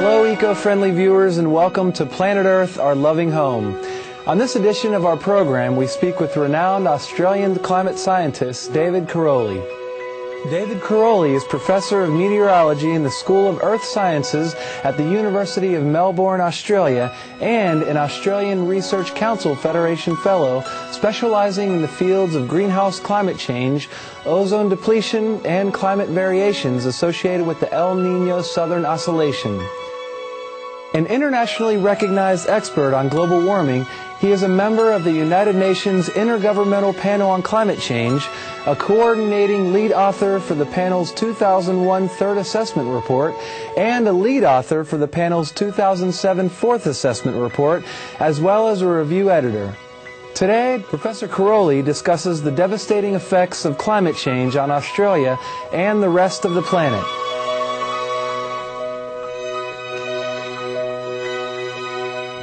radio friendly viewers, and welcome to Planet Earth, our loving home. On this edition of our program, we speak with renowned Australian climate scientist David Karoly. David Karoly is professor of meteorology in the School of Earth Sciences at the University of Melbourne, Australia, and an Australian Research Council Federation Fellow specializing in the fields of greenhouse climate change, ozone depletion, and climate variations associated with the El Nino Southern Oscillation. An internationally recognized expert on global warming, he is a member of the United Nations Intergovernmental Panel on Climate Change, a coordinating lead author for the panel's 2001 third assessment report, and a lead author for the panel's 2007 fourth assessment report, as well as a review editor. Today, Professor Karoly discusses the devastating effects of climate change on Australia and the rest of the planet.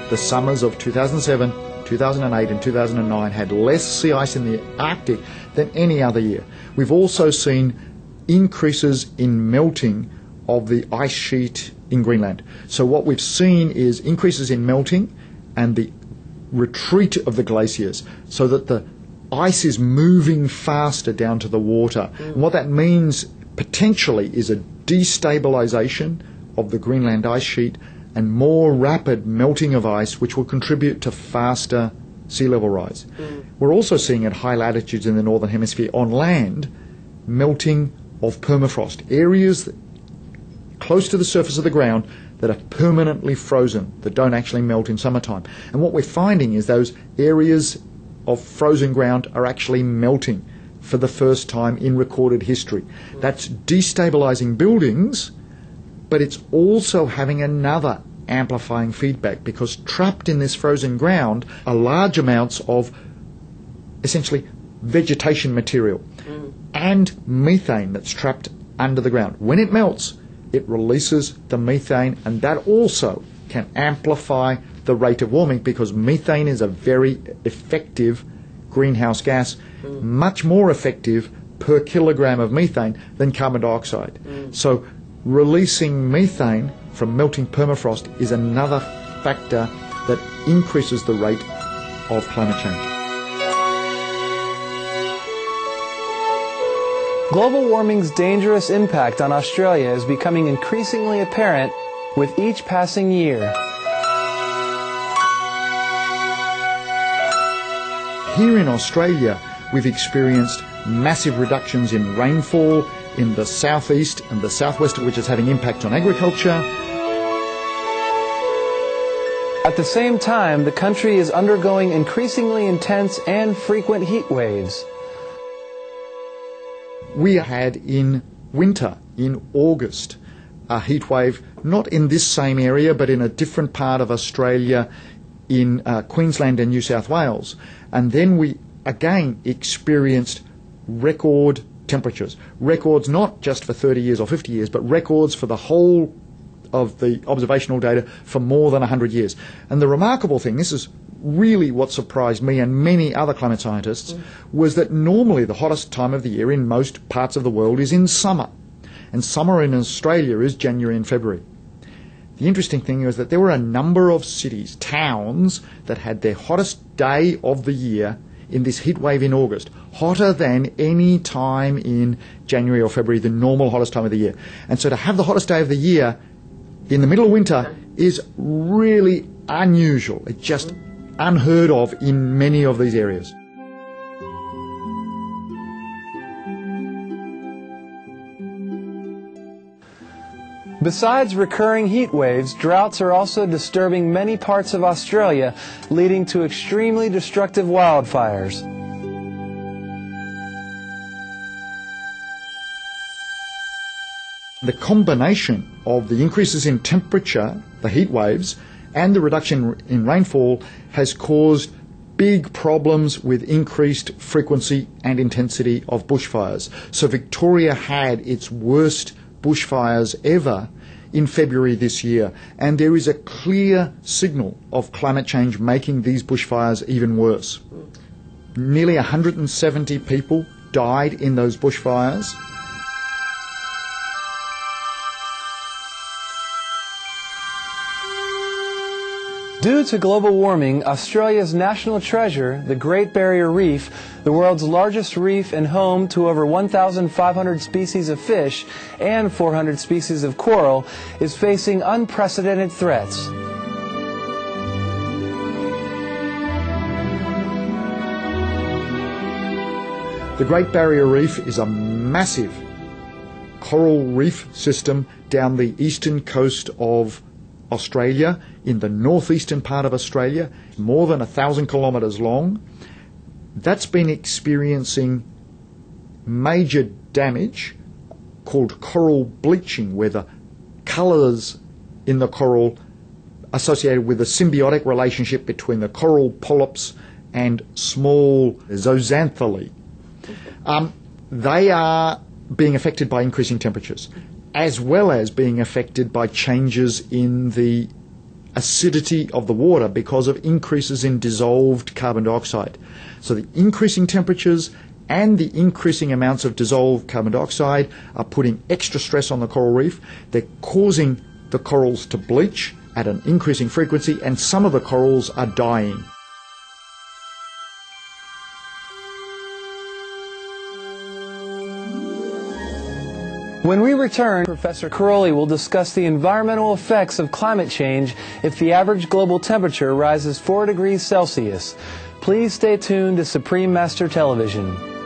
The summers of 2007, 2008, and 2009 had less sea ice in the Arctic than any other year. We've also seen increases in melting of the ice sheet in Greenland. So, what we've seen is increases in melting and the retreat of the glaciers so that the ice is moving faster down to the water. Mm. what that means potentially is a destabilization of the Greenland ice sheet and more rapid melting of ice, which will contribute to faster sea level rise. Mm. We're also seeing at high latitudes in the northern hemisphere on land melting of permafrost, areas close to the surface of the ground that are permanently frozen, that don't actually melt in summertime. And what we're finding is those areas of frozen ground are actually melting for the first time in recorded history. Mm. That's destabilizing buildings but it's also having another amplifying feedback because trapped in this frozen ground are large amounts of essentially vegetation material mm. and methane that's trapped under the ground. When it melts, it releases the methane, and that also can amplify the rate of warming because methane is a very effective greenhouse gas, mm. much more effective per kilogram of methane than carbon dioxide. Mm. So Releasing methane from melting permafrost is another factor that increases the rate of climate change. Global warming's dangerous impact on Australia is becoming increasingly apparent with each passing year. Here in Australia, we've experienced massive reductions in rainfall in the southeast and the southwest, which is having impact on agriculture. At the same time, the country is undergoing increasingly intense and frequent heat waves. We had in winter, in August, a heat wave, not in this same area, but in a different part of Australia, in uh, Queensland and New South Wales. And then we again experienced record temperatures. Records not just for 30 years or 50 years, but records for the whole of the observational data for more than 100 years. And the remarkable thing, this is really what surprised me and many other climate scientists, mm. was that normally the hottest time of the year in most parts of the world is in summer. And summer in Australia is January and February. The interesting thing is that there were a number of cities, towns, that had their hottest day of the year in this heat wave in August, hotter than any time in January or February, the normal hottest time of the year. And so to have the hottest day of the year in the middle of winter is really unusual. It's just unheard of in many of these areas. Besides recurring heat waves, droughts are also disturbing many parts of Australia, leading to extremely destructive wildfires. The combination of the increases in temperature, the heat waves, and the reduction in rainfall has caused big problems with increased frequency and intensity of bushfires. So Victoria had its worst bushfires ever in February this year, and there is a clear signal of climate change making these bushfires even worse. Nearly 170 people died in those bushfires. Due to global warming, Australia's national treasure, the Great Barrier Reef, the world's largest reef and home to over 1,500 species of fish and 400 species of coral, is facing unprecedented threats. The Great Barrier Reef is a massive coral reef system down the eastern coast of Australia, in the northeastern part of Australia, more than a thousand kilometres long. That's been experiencing major damage called coral bleaching, where the colours in the coral associated with a symbiotic relationship between the coral polyps and small zooxanthellae. Um, they are being affected by increasing temperatures as well as being affected by changes in the acidity of the water because of increases in dissolved carbon dioxide. So the increasing temperatures and the increasing amounts of dissolved carbon dioxide are putting extra stress on the coral reef. They're causing the corals to bleach at an increasing frequency, and some of the corals are dying. When we return, Professor Karoly will discuss the environmental effects of climate change if the average global temperature rises 4 degrees Celsius. Please stay tuned to Supreme Master Television.